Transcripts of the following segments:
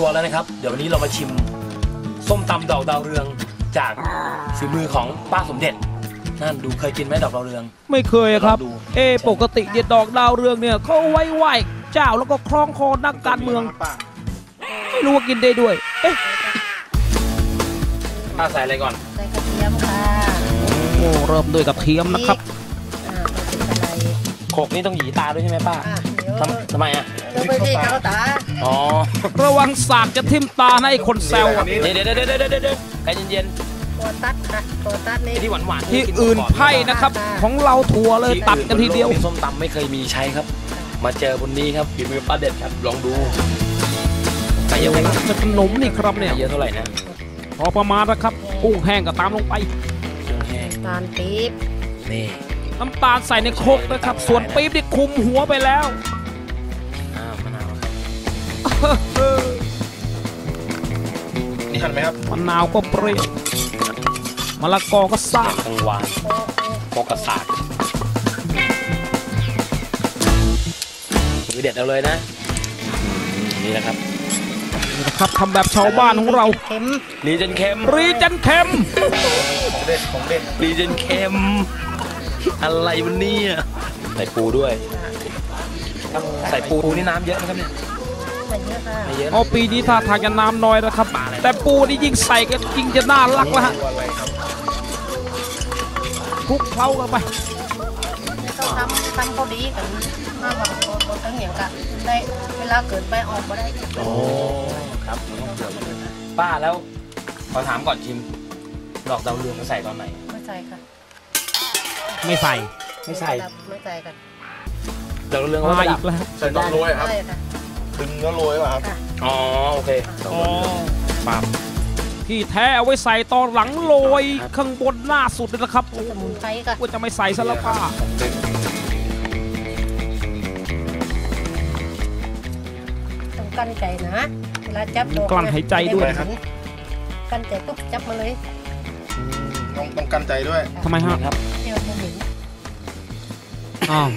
รัวแล้วนะครับ เดี๋ยววันนี้เรามาชิมส้มตำดอกดาวเรืองจากฝีมือของป้าสมเด็จ นั่นดูเคยกินไหมดอกดาวเรือง ไม่เคยครับ ลองดู เอะปกติเนี่ยดอกดาวเรืองเนี่ยเขาไว้ไหว้เจ้าแล้วก็คล้องคอนักการเมือง ไม่รู้ว่ากินได้ด้วย เอ๊ะป้าใส่อะไรก่อน ใส่กระเทียมค่ะ โอ้เริ่มด้วยกระเทียมนะครับอ่าไม่เป็นไร โขกนี่ต้องหยีตาด้วยใช่ไหมป้าอะเดี๋ยวทำทำไมอะเดี๋ยวไปที่เขาตาอ๋อระวังสากจะทิ่มตานะไอ้คนแซวอะเดี๋ยวเดี๋ยวเดี๋ยวเดี๋ยวเดี๋ยวเดี๋ยวใจเย็นตัวตัดค่ะตัวตัดๆนี่ไอ้ที่หวานหวานที่อื่นไพ่นะครับ ของเราถั่วเลยตัดกันทีเดียวส้มตำไม่เคยมีใช้ครับ มาเจอบนนี้ครับฝีมือป้าเด็ดครับลองดูใส่เยอะไหมครับจะขนมนี่ครับเนี่ยใส่เยอะเท่าไหร่นะพอประมาณนะครับกุ้งแห้งก็ตามลงไปเครื่องแห้งตาลปี๊บนี่ น้ำตาลใส่ในโครกนะครับ ส่วนปี๊บนี่คุมหัวไปแล้วอ้าวมะนาวครับนี่หั่นไหมครับมะนาวก็เปรี้ยวมะละกอก็ซ่ากังวานโคกระสากมือเด็ดเอาเลยนะอืมนี่นะครับนี่นะครับทำแบบชาวบ้านของเราเค็มรีเจนเค็มรีจันเค็มของเด็ดของเด็ดรีเจนเค็ม อะไรวันนี้ใส่ปูด้วย ใส่ปูนี่น้ำเยอะไหมครับเนี่ยใส่เยอะค่ะไม่เยอะอ๋อปีนี้ท่าทางจะน้ำน้อยนะครับ แต่ปูนี่ยิ่งใส่ก็ยิ่งจะน่ารักแล้วฮะตัวอะไรครับคลุกเคล้ากันไปต้องทำทำพอดีกันห้าบางคนบนตั้งอย่างกะได้เวลาเกิดไปออกมาได้โอ้ครับป้าแล้วขอถามก่อนชิม ดอกดาวเรืองเขาใส่ตอนไหนไม่ใส่ค่ะ ไม่ใส่ ไม่ใส่ไม่ใส่กันดอกดาวเรืองมาเขาประอีดับกแล้วใส่ตอนโรยครับใช่ค่ะดึงแล้วโรยป่ะครับอ๋อโอเคดอกอ๋อดาวเรืองปาบที่แท้เอาไว้ใส่ตอนหลังโรยข้างบนหน้าสุดเลยนะครับมีสมุนไพรค่ะว่าจะไม่ใส่ซะแล้วป้าของเด็ดต้องกั้นใจนะเวลาจับดอกกลั้นหายใจด้วยไม่ไเหม็นกั้นใจปุ๊บจับมาเลย ต้องต้องกันใจด้วยทำไมฮะครับเที่ยวไม่เหม็นอ้าว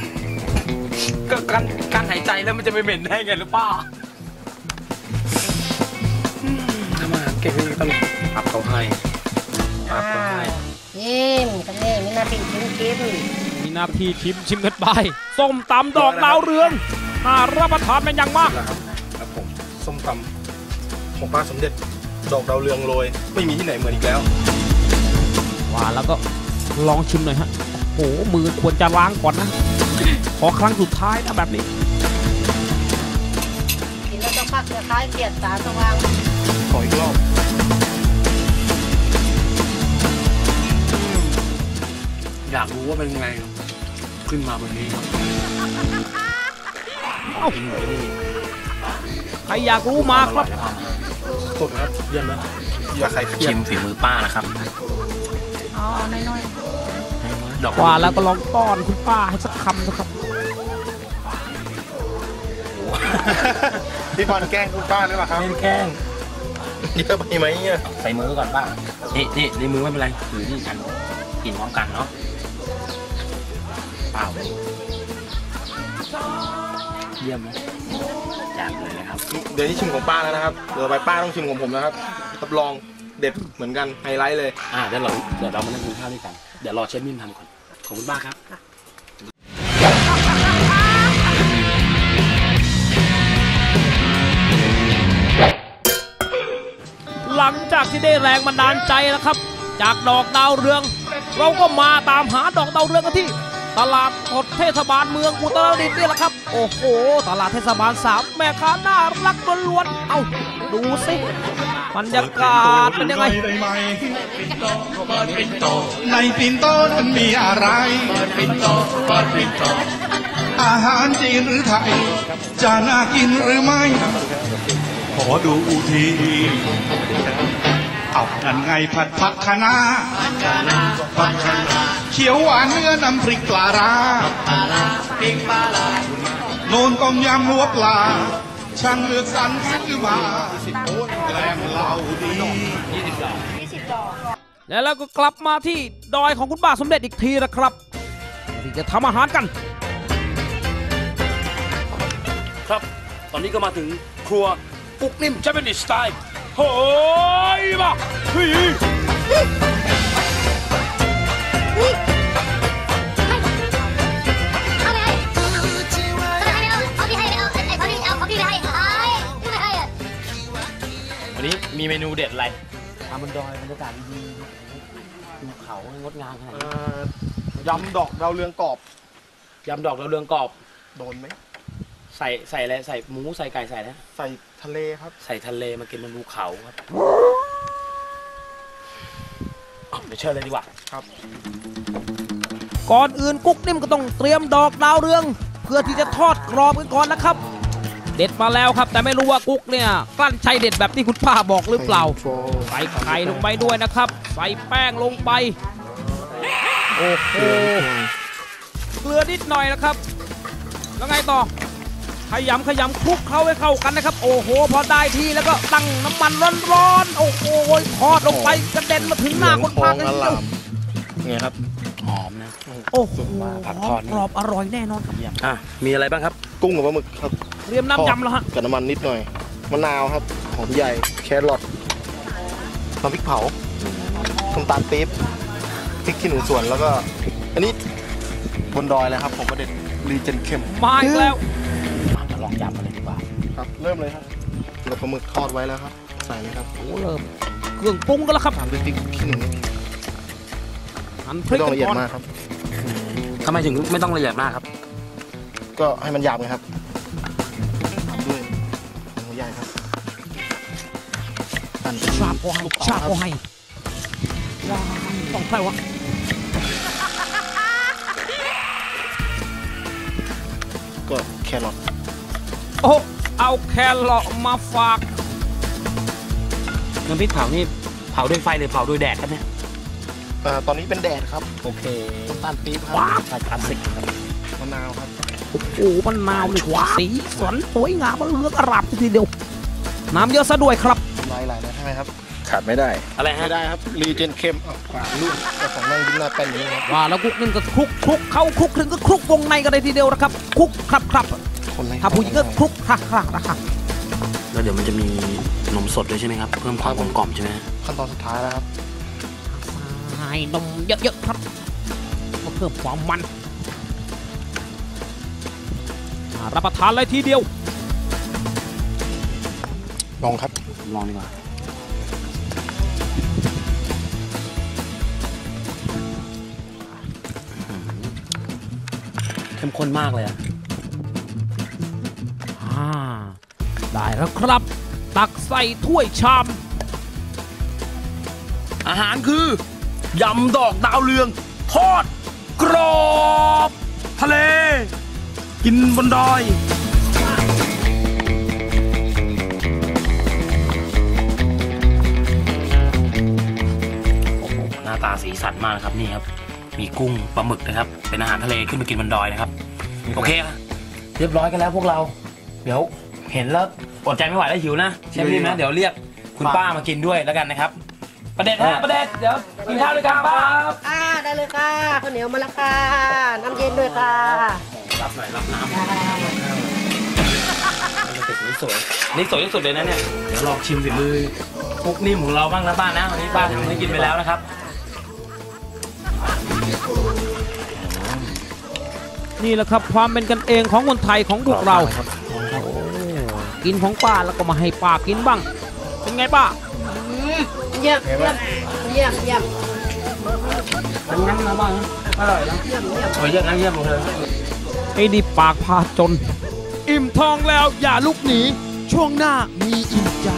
ก็การการหายใจแล้วมันจะไม่เหม็นได้ไงหรือป้าอืมทำอาหารเก่งเลยตลกปรับเขาให้ปรับเขาให้ยิ้มกันนี่มีหน้าที่กินกินมีหน้าที่ชิมชิมกันไปส้มตำดอกดาวเรืองน่ารับประทานเป็นอย่างมากนะครับครับผมส้มตำของป้าสมเด็จดอกดาวเรืองโรยไม่มีที่ไหนเหมือนอีกแล้ว ว่าแล้วก็ลองชิมหน่อยฮะโอ้โหมือควรจะล้างก่อนนะ ขอครั้งสุดท้ายนะแบบนี้กินแล้วต้องพักจะคล้ายเกลียดตาสว่างขออีกรอบอยากรู้ว่าเป็นไง ขึ้นมาบนนี้ครับเอ้ากินอยู่ที่นี่ใครอยากรู้มาครับสดนะครับ เยี่ยมไหมอย่าไข่เทียชิมมฝีมือป้านะครับ อ๋อน้อยดอกว่าแล้วก็ลองป้อนคุณป้าให้สักคำนะครับพี่บอลแกล้งคุณป้าหรือเปล่าครับไม่แกล้งเยอะไปไหมเนี่ยใส่มือก่อนป้านี่นี่ในมือไม่เป็นไรถือนี่กันกินพร้อมกันเนาะเปล่าเยี่ยมไหมจัดเลยนะครับ เดี๋ยวนี้ชิมของป้าแล้วนะครับเดี๋ยวไปป้าต้องชิมของผมนะครับรับรอง เด็ดเหมือนกันไฮไลท์เลย อ่าเดี๋ยวเราเดี๋ยวเรามานั่งกินข้าวด้วยกัน เดี๋ยวรอเชฟนิ่มทำก่อน ขอบคุณป้าครับ หลังจากที่ได้แรงบันดาลใจแล้วครับ จากดอกดาวเรือง เราก็มาตามหาดอกดาวเรืองกันที่ ตลาดสดเทศบาลเมืองอุตรดิตถ์นี่แหละครับ โอ้โห ตลาดเทศบาลสามแม่ค้าน่ารักล้วนๆเอ้าดูสิ บรรยากาศเป็นยังไงได้ไหมในปินโตนั้นมีอะไรอาหารจีนหรือไทย จะน่ากินหรือไม่ ขอดูทีเอานั่นไงผัดผักคะน้าเขียวหวานเนื้อน้ำพริกปลาร้าโนนต้มยำหัวปลา ช่างเลือกสรรซื้อมา งเราดีแล้วเราก็กลับมาที่ดอยของคุณป้าสมเด็จอีกทีนะครับที่จะทำอาหารกัน ครับ ตอนนี้ก็มาถึงครัวกุ๊กนิ่มเจแปนิสสไตล์โฮ้ยมาเฮ้ยเอา วันนี้มีเมนูเด็ดอะไรทำบนดอยบรรยากาศดีๆดูเขางดงามขนาดเอ่นี้อยำดอกดาวเรืองกรอบยำดอกดาวเรืองกรอบ โดนไหมใส่ใส่อะไรใส่หมูใส่ไก่ใส่นะใส่ทะเลครับ ใส่ทะเลมากินบนภูเขาครับเอาเดี๋ยวเชิญเลยดีกว่าก่อนอื่นกุ๊กนิ่มก็ต้องเตรียมดอกดาวเรือง เพื่อที่จะทอดกรอบกันก่อนนะครับ เด็ดมาแล้วครับ แต่ไม่รู้ว่ากุ๊กเนี่ยกลั้นใจเด็ดแบบที่คุณป้าบอกหรือเปล่าใส่ไข่ลงไปด้วยนะครับ ใส่แป้งลงไปโอ้โหเกลือนิดหน่อยนะครับแล้วไงต่อขยำขยำคลุกเคล้าให้เข้ากันนะครับ โอ้โห พอได้ที่แล้วก็ตั้งน้ำมันร้อนๆโอ้โหทอดลงไปกระเด็นมาถึงหน้าคนพากันเดียวไงครับหอมนะโอ้โหผักทอดนี่กรอบอร่อยแน่นอนครับอะมีอะไรบ้างครับ กุ้งกับปลาหมึกครับ เตรียมน้ำยำแล้วฮะกับน้ำมันนิดหน่อยมะนาวครับหอมใหญ่แครอทน้ำพริกเผาน้ำตาลปี๊บพริกขี้หนูสวนแล้วก็ อันนี้บนดอยเลยครับ ผมประเด็ดรีเจนเค็มมาอีกแล้วมาลองยำกันเลยดีกว่าครับ เริ่มเลยครับกับปลาหมึกทอดไว้แล้วครับ ใส่เลยครับโอ้เริ่มเครื่องปรุงกันแล้วครับตามด้วยพริกขี้หนูหั่นพไม่ริกต้องกันละเอียดก่อนมากครับทำไมถึงไม่ต้องละเอียดมากครับ ก็ให้มันหยาบไงครับ หั่นชาบก็ให้ชาบก็ให้ว้าวต้องใครวะก็แครอทโอ้เอาแครอทมาฝากน้ำพริกเผานี่เผาด้วยไฟหรือเผาด้วยแดดครับเนี่ยอ่าตอนนี้เป็นแดดครับ โอเคน้ำตาลปี๊บครับว้าวใส่คลาสสิกครับมะนาวครับโอ้โหมันนาวเลยสีสันสวยงามเหลืองอร่ามทีเดียวน้ำเยอะซะด้วยครับ ช่ไหมครับ ขาดไม่ได้ อะไรฮะ ไม่ได้ครับรีเจนเค็มอะขวางลูกเจ้าของนั่งยิ้มหน้าแป้นอย่างนี้ครับว่าแล้วคลุกนึงก็คลุกคลุกเข้าคลุกถึงก็คลุกวงในกันเลยทีเดียวนะครับคลุกครับครับคนในถ้าผู้หญิงก็คลุกคลักคลักนะครับแล้วเดี๋ยวมันจะมีนมสดด้วยใช่ไหมครับ เพิ่มความกลมกล่อมใช่ไหมขั้นตอนสุดท้ายแล้วครับใส่นมเยอะๆครับก็เพิ่มความมันอ่ารับประทานเลยทีเดียวลองครับลองดีกว่า เข้มข้นมากเลยอะอ่าได้แล้วครับ ตักใส่ถ้วยชามอาหารคือยำดอกดาวเรือง ทอด กรอบ ทะเล กินบนดอยโอ้โหหน้าตาสีสันมากนะครับนี่ครับ มีกุ้งปลาหมึกนะครับ เป็นอาหารทะเลขึ้นมากินบนดอยนะครับ โอเคอะเรียบร้อยกันแล้วพวกเรา เดี๋ยวเห็นแล้วอดใจไม่ไหวแล้วหิวนะใช่ไหมนะ เดี๋ยวเรียกคุณป้ามากินด้วยแล้วกันนะครับ ประเด็นฮะประเด็นเดี๋ยวกินข้าวด้วยกันป้าครับอ่าได้เลยค่ะข้าวเหนียวมะละกาน้ำเย็นด้วยค่ะ รับหน่อยรับน้ำนี่สวยนี่สวยที่สุดเลยนะเนี่ยเดี๋ยวลองชิมฝีมือพุกนิ่มของเราบ้างนะป้านะวันนี้ป้าทำให้กินไปแล้วนะครับ นี่แหละครับความเป็นกันเองของคนไทยของพวกเราโอ้กินของป้าแล้วก็มาให้ป้ากินบ้าง เป็นไงป้าเยี่ยมเยี่ยมเยี่ยมเยี่ยมเป็นงั้นนะบ้างอร่อยนะเยี่ยมเยี่ยมโอ้ยเยี่ยมนะเยี่ยมเลยไอ้นี่ปากพาจน อิ่มท้องแล้วอย่าลุกหนี ช่วงหน้ามีอิ่มใจ